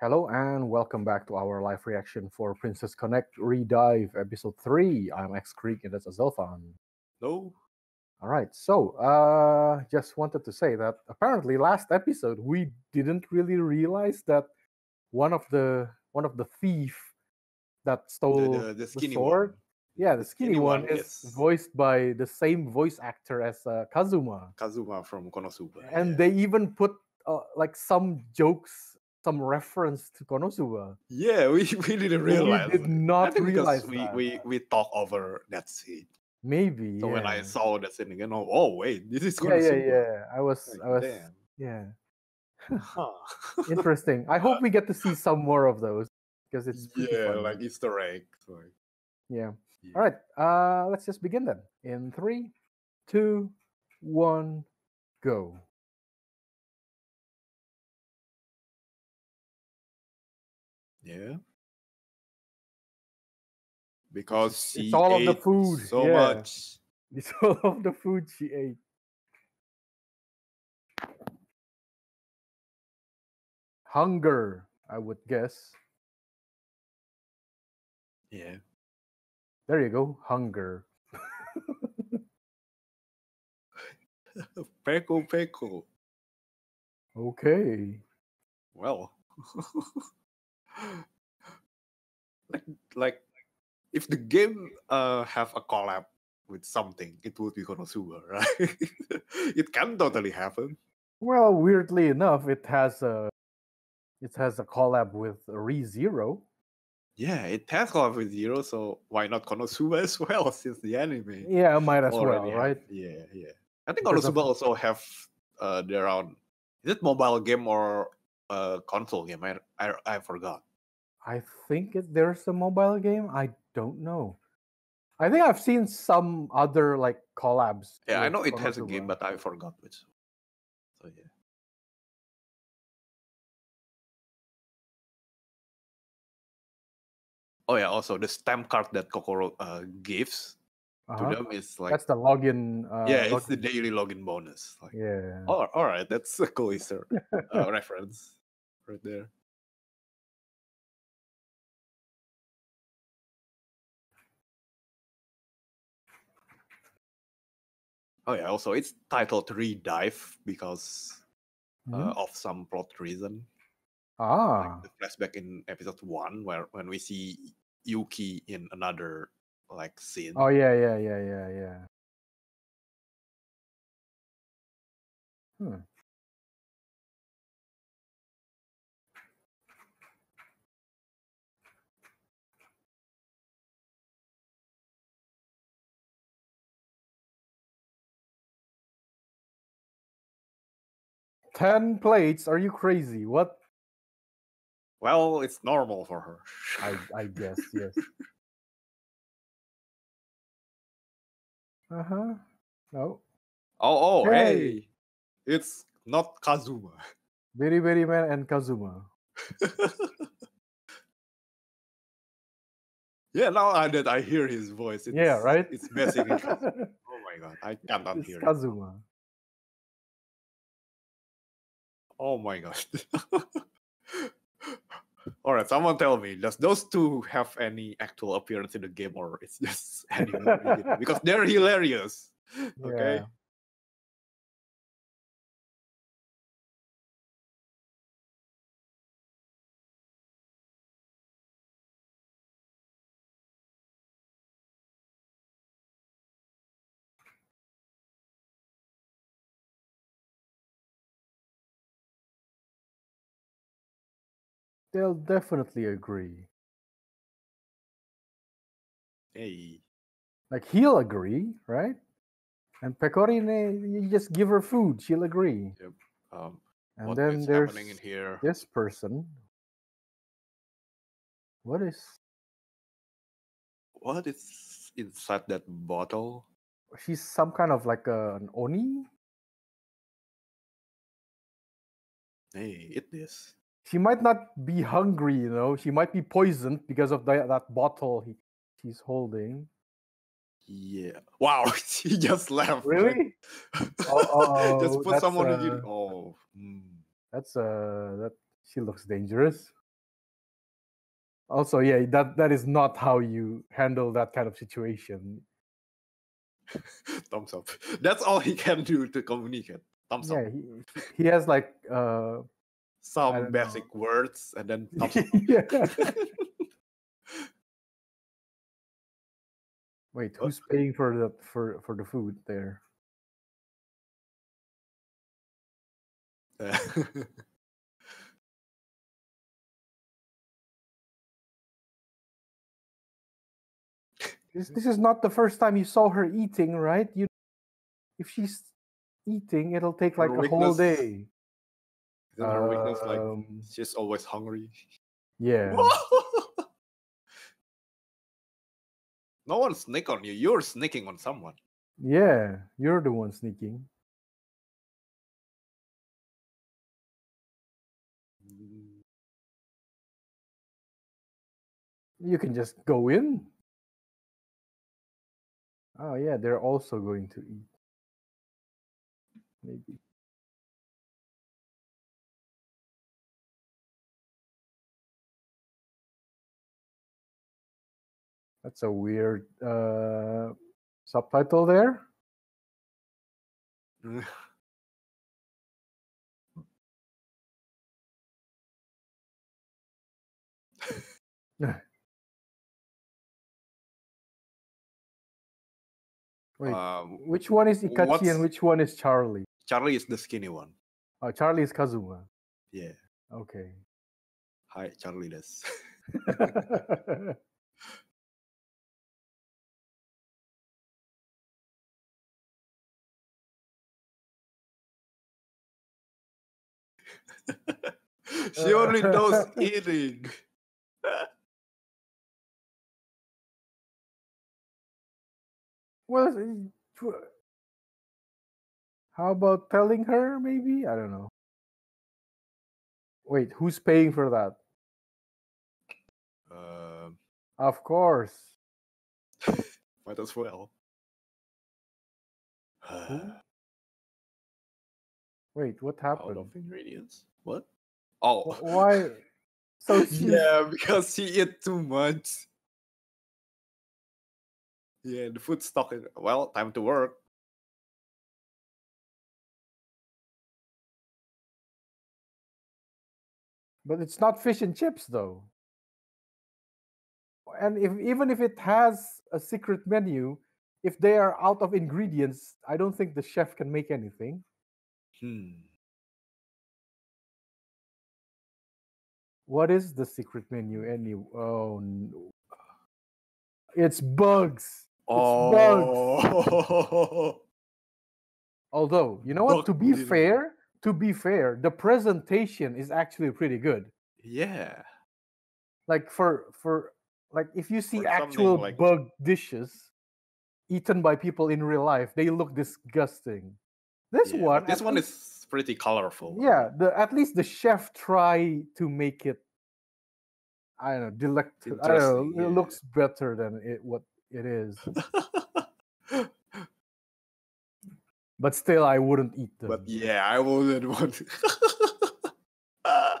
Hello and welcome back to our live reaction for Princess Connect Redive Episode 3. I'm X Creek and that's Azelfan. No. All right, so uh just wanted to say that apparently last episode we didn't really realize that one of the one of the thief that stole The, the, the skinny sword, one. yeah, the skinny, skinny one, one, is yes. voiced by the same voice actor as uh, Kazuma. Kazuma from Konosuba. And yeah. they even put uh, like some jokes, some reference to Konosuba. Yeah, we, we didn't realize. we did not realize we, that. we we talk over that scene. Maybe. So when I saw that scene again, oh, oh wait, this is Konosuba. yeah, yeah, yeah. I was, Like, I was, damn. yeah. Huh. Interesting. I hope we get to see some more of those because it's yeah, fun. like Easter egg. Like, yeah. yeah. All right. Uh, let's just begin then. In three, two, one, go. Yeah. Because It's- she it's all of the food, so yeah. much. It's all of the food she ate. Hunger, I would guess. Yeah. There you go. Hunger. Peko peko. Okay. Well, like like if the game uh have a collab with something, it would be Konosuba, right? it can totally happen. Well, weirdly enough, it has a it has a collab with ReZero. Yeah, it has collab with Zero, so why not Konosuba as well? Since the anime Yeah, might as well, have- right? Yeah, yeah. I think Because of- Konosuba also have uh their own. Is it mobile game or uh console game? I I, I forgot. I think it, there's a mobile game. I don't know. I think I've seen some other like collabs. Yeah, I know it has a game, but I forgot which. So yeah. Oh yeah, also the stamp card that Kokkoro uh, gives Uh-huh. to them is like That's the login. Uh, yeah, it's the daily login bonus. Like, yeah. oh, all right, that's a cool Easter uh, reference right there. Oh yeah, also it's titled Redive because Mhm. uh, of some plot reason. ah, like the flashback in episode one where when we see Yuki in another like scene. oh yeah, yeah, yeah, yeah, yeah. Hmm. Ten plates? Are you crazy? What? Well, it's normal for her. I I guess yes. Uh huh. No. oh, oh, Hey. hey. It's not Kazuma. Very very man and Kazuma. yeah, now I- that I hear his voice, it's, yeah, right. It's basically Kazuma. Oh my god, I can't it's unhear it. Oh my god. All right, someone tell me, does those two have any actual appearance in the game, or it's just because they're hilarious. Okay. They'll definitely agree. Hey. Like he'll agree, right? And Pecorine, you just give her food, she'll agree. Um, And then there's happening in here? this person. What is? What is inside that bottle? She's some kind of like a, an oni. Hey, eat this. She might not be hungry, you know. She might be poisoned because of that that bottle he, she's holding. Yeah. Wow, he just left. Really? Oh, just put that's, someone in. uh, Oh. mm. That's uh that she looks dangerous. Also, yeah, that that is not how you handle that kind of situation. Thumbs up. That's all he can do to communicate. Thumbs Yeah, up. he, he has like uh Some basic words and then thumbs up. yeah. Wait, who's paying for the for for the food there? Uh, This this is not the first time you saw her eating, right? You if she's eating, it'll take Her like a whole day. Isn't her weakness like Um, she's always hungry? yeah. no one sneak on you. You're sneaking on someone. Yeah, you're the one sneaking. You can just go in. Oh yeah, they're also going to eat. Maybe. That's a weird uh, subtitle there. Wait, Um, which one is Ikachi what's- and which one is Charlie? Charlie is the skinny one. Oh, Charlie is Kazuma. Yeah. Okay. Hi, Charlie. Des. she only knows eating. well, uh, how about telling her? Maybe I don't know. Wait, who's paying for that? Um, Of course. might as well. Wait, what happened? Out of ingredients. What? Oh. Wh- Why? So she's Yeah, because she ate too much. Yeah, the food stock is well, time to work. But it's not fish and chips though. And if even if it has a secret menu, if they are out of ingredients, I don't think the chef can make anything. Hmm. What is the secret menu any oh no. It's bugs. bugs. Oh, Although, you know what? To be fair, to be fair, the presentation is actually pretty good. yeah. Like for for like if you see actual like- bug dishes eaten by people in real life, they look disgusting. This yeah, one, this one least- is pretty colorful. yeah. The at least the chef try to make it. I don't know, delect. I don't know. It yeah. looks better than it what it is, but still, I wouldn't eat them. but yeah, I wouldn't want. uh,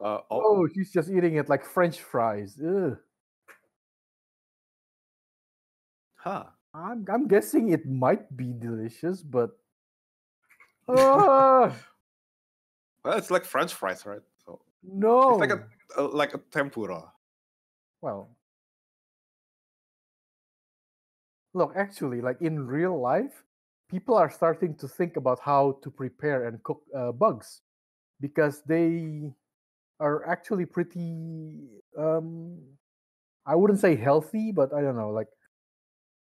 oh, oh, she's just eating it like French fries. Ugh. huh. I'm I'm guessing it might be delicious, but Ah, Well, it's like French fries, right? So no. it's like a uh, like a tempura. well, look, actually, like in real life, people are starting to think about how to prepare and cook uh, bugs because they are actually pretty. Um, I wouldn't say healthy, but I don't know, like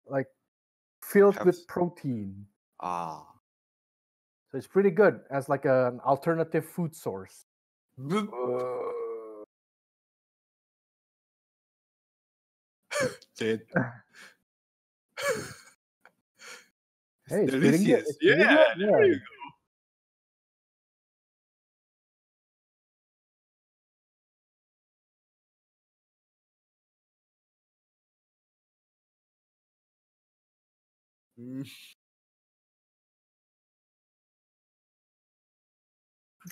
like filled Have with protein. Ah. So it's pretty good as like an alternative food source. Bleh. Jade. Hey, It's it's pretty good. delicious. It's Yeah, good, there you go. Mm,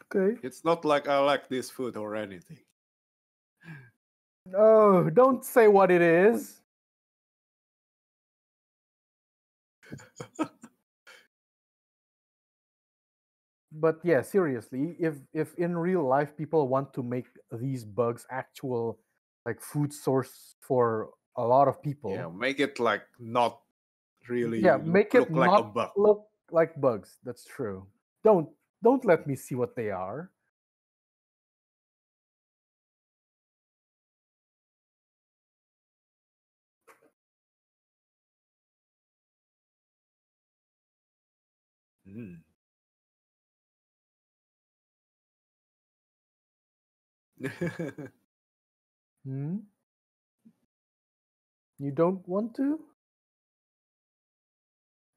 Okay. It's not like I like this food or anything. Oh, don't say what it is. but yeah, seriously, if if in real life people want to make these bugs actual like food source for a lot of people, Yeah, make it like not really yeah, look, make it look like a bug. look like bugs. That's true. Don't don't let me see what they are. Mm. Hmm? You don't want to?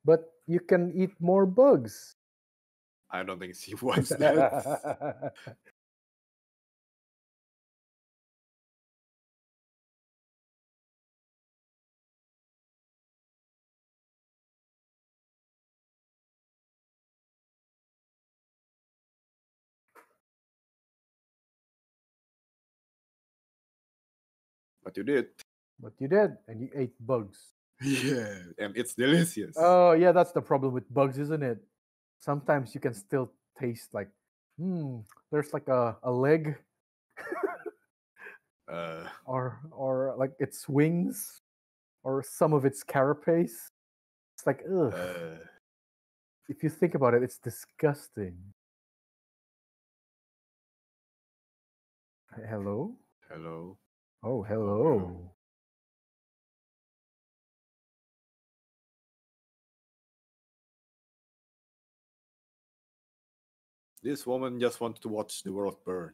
But you can eat more bugs. I don't think she wants that. But you did. but you did, and you ate bugs. Yeah, and it's delicious. Oh, yeah, that's the problem with bugs, isn't it? Sometimes you can still taste like, hmm, there's like a, a leg Uh, or or like its wings or some of its carapace. It's like, ugh. uh, if you think about it, it's disgusting. Hello? hello. Oh, hello. This woman just wanted to watch the world burn.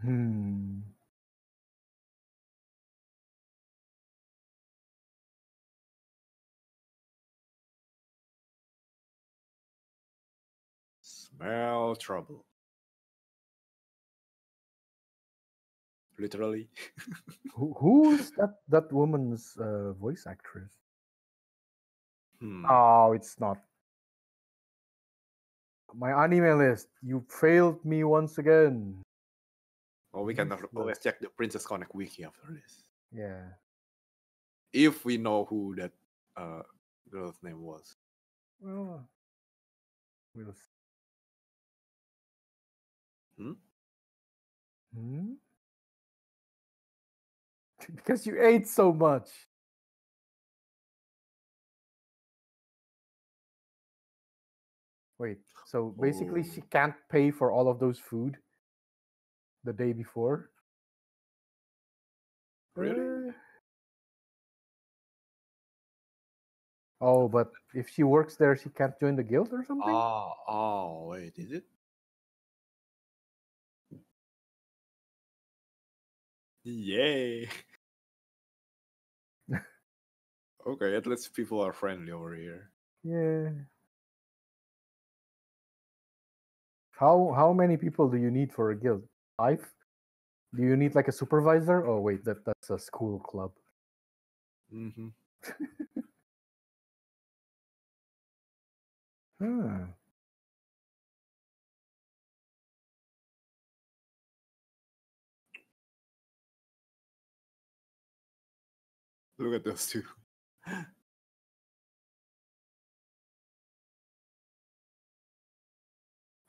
Hmm. Smell trouble. Literally. Who, who's that that woman's uh, voice actress? Hmm. Oh, it's not. MyAnimeList. You failed me once again. Well, we can always check the Princess Connect wiki after this. Yeah. If we know who that uh, girl's name was. Well, we'll see. Hmm? Hmm? because you ate so much. Wait, so basically she Oh. can't pay for all of those food the day before? Really? Uh, Oh, but if she works there, she can't join the guild or something? Oh, oh, wait, is it? Yay. okay, at least people are friendly over here. Yeah. How how many people do you need for a guild? Five? Do you need like a supervisor? Oh wait, that that's a school club. hmm Hmm. Look at those two.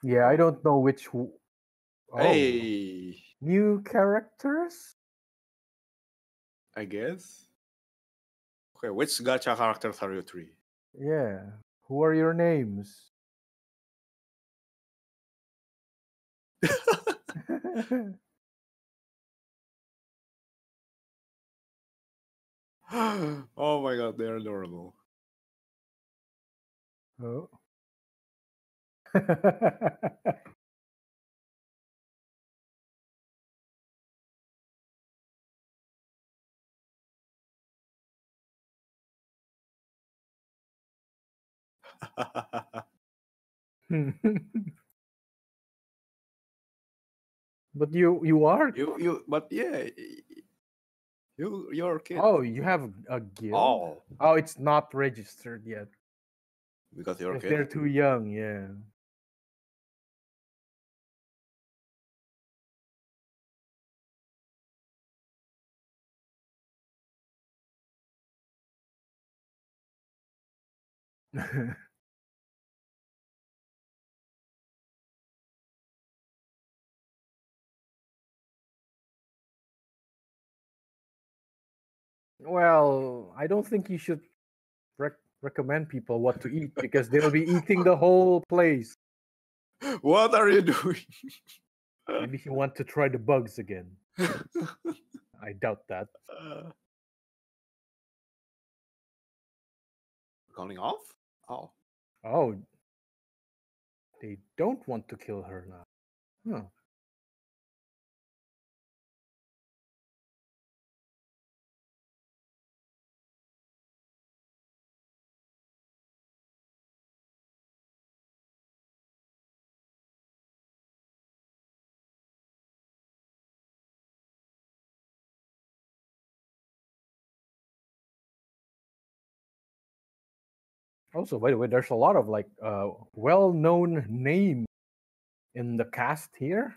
Yeah, I don't know which. w- Oh, Hey, new characters. I guess. Okay, which gacha characters are you three? Yeah. Who are your names? oh my god, they're adorable. oh. but you you are. you you but yeah you you're a kid. Oh, you have a guild. Oh, Oh, it's not registered yet. because you're a Because they're too young. Yeah. well, I don't think you should rec- recommend people what to eat because they'll be eating the whole place. What are you doing? Maybe you want to try the bugs again. I doubt that. Uh, calling off? Oh. Oh, they don't want to kill her now. Huh. Also, by the way, there's a lot of like uh, well-known name in the cast here.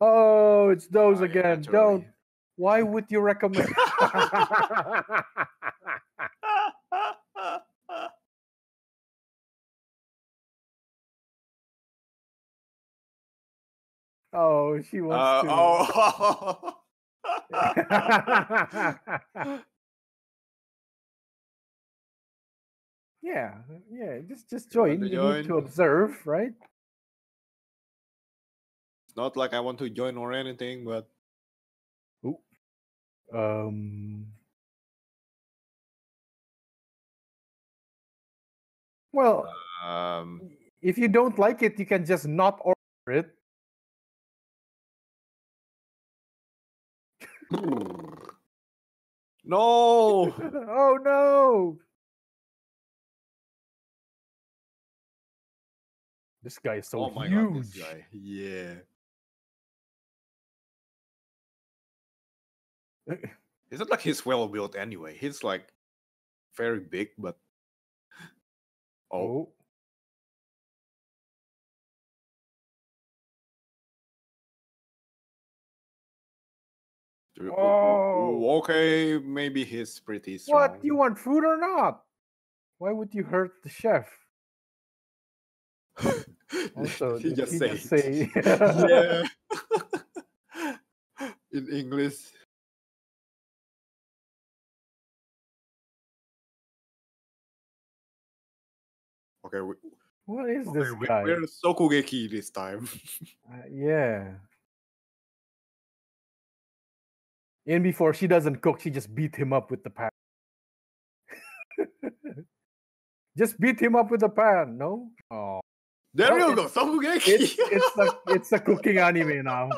Oh, it's those Oh, yeah, again. Don't. naturally. Why would you recommend? oh, she Uh, wants to. oh. yeah, yeah. Just just You join. to You need to observe, right? it's not like I want to join or anything, but Um. Well, um, if you don't like it, you can just not order it. no. oh no! This guy is so oh my huge. god, this guy. Yeah. It's not like he's well built anyway. He's like very big, but oh, Oh, o- o- oh, oh. okay, maybe he's pretty strong. what? You want food or not? Why would you hurt the chef? Also, he just he said, just say- yeah, in English. Okay, we, What is okay, this we- guy? we're Shokugeki this time. Uh, yeah. And before she doesn't cook, she just beat him up with the pan. just beat him up with the pan, no? Oh, there you go, Shokugeki. it's it's a it's a cooking anime now.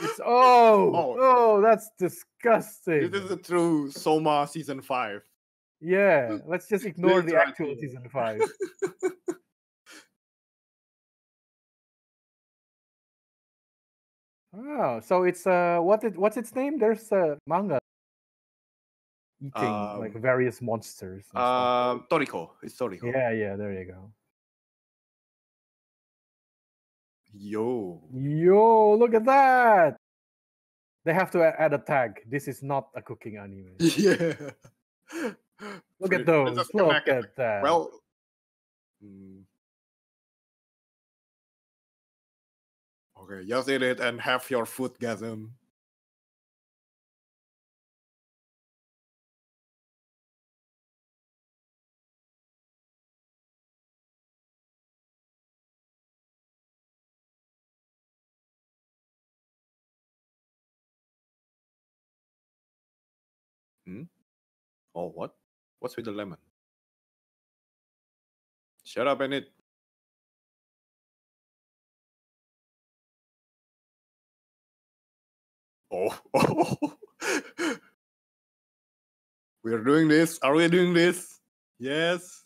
It's oh Oh. oh, that's disgusting. this is a true Soma season five. yeah, let's just ignore the actual here. season five. Oh, so it's uh what it what's its name? There's a manga eating like Um, various monsters. Um, Toriko. It's Toriko. yeah, yeah, there you go. Yo. Yo, look at that! They have to add a tag. This is not a cooking anime. Yeah. Look at those. Look at that. Well. mm, Okay, just eat it and have your food gasm. Hmm? Oh, what? What's with the lemon? Shut up and eat. Oh, oh. We're doing this. Are we doing this? Yes.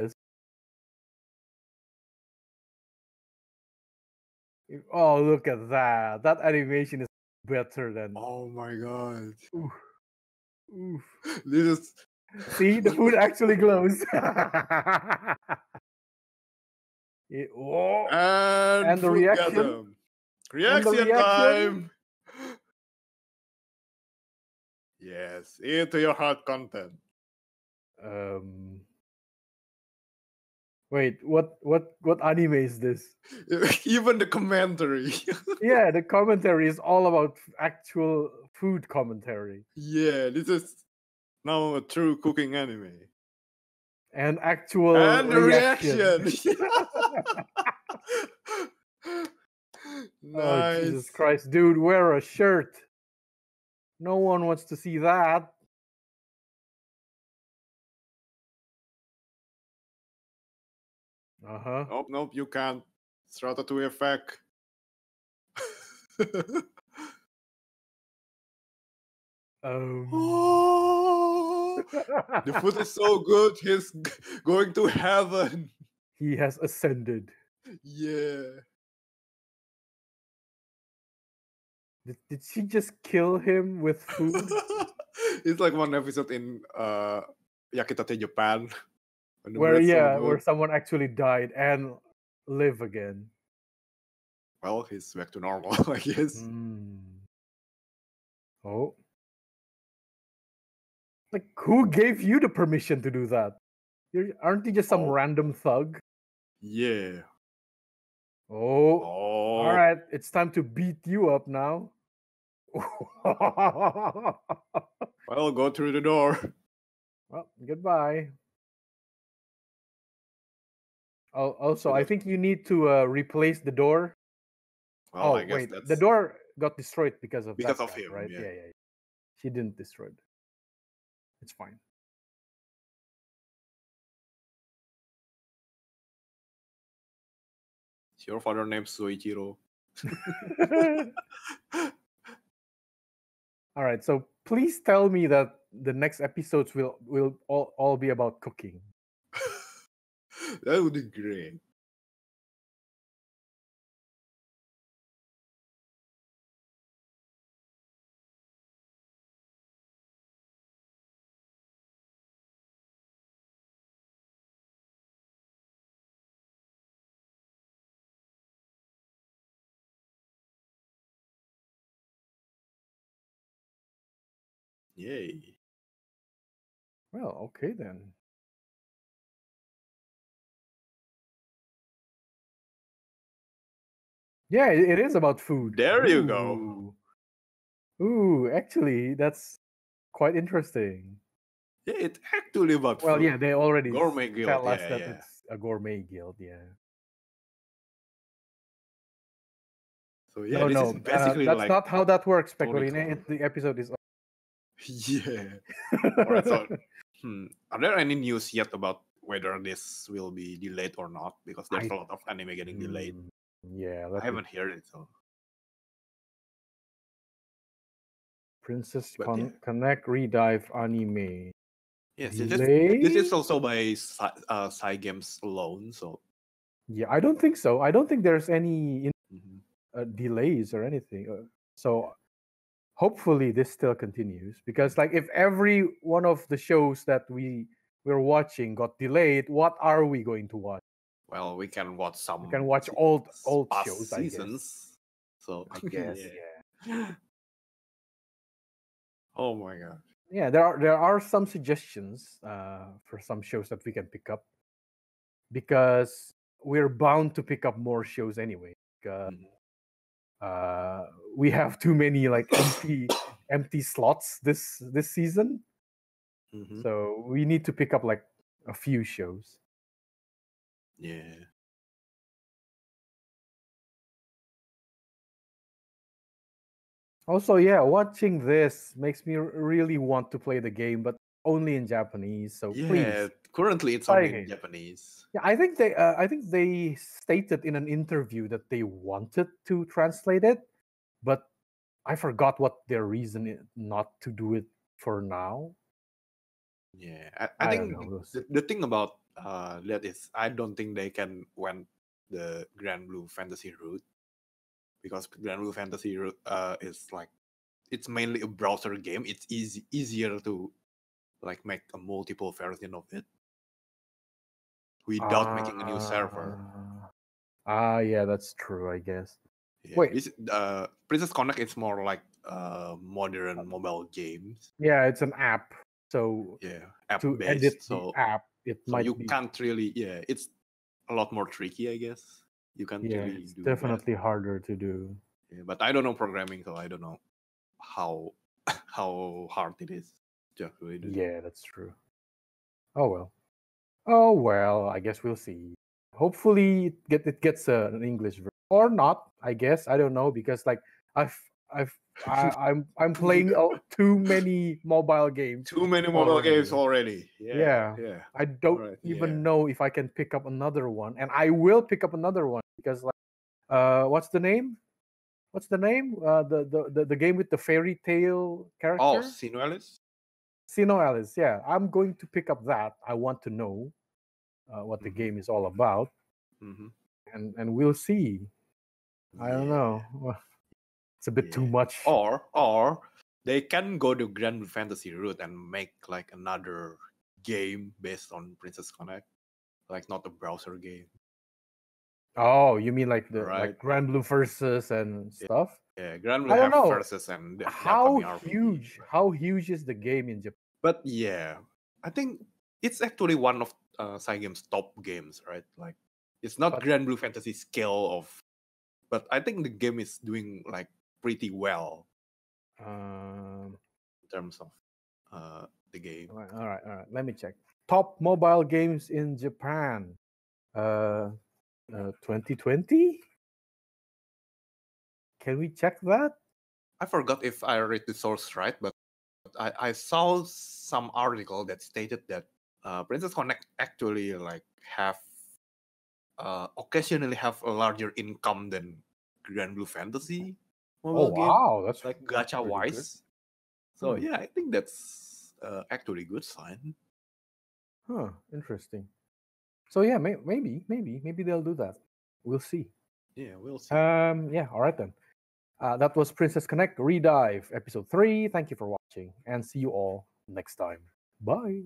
Yes. oh, look at that. That animation is better than. Oh my god. Oof. Oof. This is See, the food actually glows. It- oh, and, And the food reaction? gasm. Reaction, reaction? time. Yes, eat to your heart content. um, Wait, what what what anime is this? Even the commentary. Yeah, the commentary is all about actual food commentary yeah, this is now a true cooking anime. and actual and reaction. reaction. Oh nice. Jesus Christ, dude, wear a shirt. No one wants to see that. Uh huh. Nope, nope, you can't. It's Ratatouille effect. Um. oh, the food is so good. He's going to heaven. he has ascended. Yeah. Did, did she just kill him with food? it's like one episode in uh Yakitate Japan. where yeah, where someone actually died and live again. well, he's back to normal, I guess. Mm. Oh. Like who gave you the permission to do that? You're, aren't you just some Oh. random thug? Yeah. Oh, Oh. all right. It's time to beat you up now. Well, go through the door. well, goodbye. Al- Also, I think you need to uh, replace the door. Well, oh I guess wait, that's the door got destroyed because of Because of guy, him, right? yeah. yeah, yeah. She didn't destroy it. It's fine. your father named Soichiro. all right, so please tell me that the next episodes will will all, all be about cooking. that would be great. Yay. Well, okay then. Yeah, it, is about food. There you go. Ooh. Ooh, actually, that's quite interesting. Yeah, it's actually about Well, food. yeah, they already Gourmet guild, tell us yeah, that yeah. it's a gourmet guild. Yeah. So yeah, no, this no, is uh, that's like not how that works, Pecorine. The episode is. yeah. Alright, so hmm, are there any news yet about whether this will be delayed or not? Because there's I- a lot of anime getting delayed. Mm, yeah, I haven't heard it. So Princess Con- yeah. Connect Redive Anime. yes, this is, this is also by uh, Cygames alone. So Yeah, I don't think so. I don't think there's any in- mhm. uh, delays or anything. Uh, so hopefully this still continues because like if every one of the shows that we we're watching got delayed, what are we going to watch? well, we can watch some. We can watch old old past shows, I seasons. So I guess, yeah. Oh my god. Yeah, there are there are some suggestions uh, for some shows that we can pick up because we're bound to pick up more shows anyway. Because Mhm. Uh, we have too many like empty empty slots this this season, Mhm. so we need to pick up like a few shows. Yeah. Also, yeah, watching this makes me r- really want to play the game, but only in Japanese. So Yeah. please, Currently, it's only in. Japanese. Yeah, I think they uh, I think they stated in an interview that they wanted to translate it, but I forgot what their reason i- not to do it for now. Yeah, I, I, I think the, the thing about uh that is I don't think they can went the Granblue Fantasy route because Granblue Fantasy route uh is like it's mainly a browser game. It's easy easier to like make a multiple version of it without making a new server. Ah, Ah, yeah, that's true. I guess. Yeah, wait. this, uh, Princess Connect is more like uh modern mobile games. Yeah, it's an app. So Yeah, app to based. edit So the app, it so might you be. can't really yeah it's a lot more tricky, I guess. You can Yeah, really it's do that. definitely harder to do. Yeah, but I don't know programming, so I don't know how how hard it is. Just really do that. Yeah, that's true. Oh well. Oh well, I guess we'll see. Hopefully it get it gets uh, an English version or not. I guess I don't know because like I've I've I, I'm I'm playing uh, too many mobile games. Too many mobile games Already. already. Yeah. Yeah. I don't Right, even yeah. know if I can pick up another one, and I will pick up another one because like, uh, what's the name? What's the name? Uh, the the the, the game with the fairy tale character. Oh, SINoALICE? SINoALICE. Yeah, I'm going to pick up that. I want to know uh, what the Mhm. game is all about, hmm and and we'll see. I don't know. It's a bit too much. Or or they can go the Grand Fantasy route and make like another game based on Princess Connect, like not a browser game. Oh, you mean like the Right. like Granblue versus and stuff? Yeah, Granblue I don't know. versus and How RPG, huge? How huge is the game in Japan? But yeah, I think it's actually one of uh, Cygame's top games, right? Like it's not But- Granblue Fantasy scale of, but I think the game is doing like pretty well Um, in terms of uh, the game. all right, all right, all right. Let me check. Top mobile games in Japan. Uh 2020. Can we check that? I forgot if I read the source right, but I, I saw some article that stated that uh, Princess Connect actually like have uh, occasionally have a larger income than Granblue Fantasy Oh mobile game, wow, that's like gacha wise. So Hmm. yeah, I think that's uh, actually a good sign. Huh, interesting. So yeah, may- maybe, maybe, maybe they'll do that. We'll see. Yeah, we'll see. Um, yeah, all right then. Uh, that was Princess Connect Redive episode three. Thank you for watching, and see you all next time. Bye.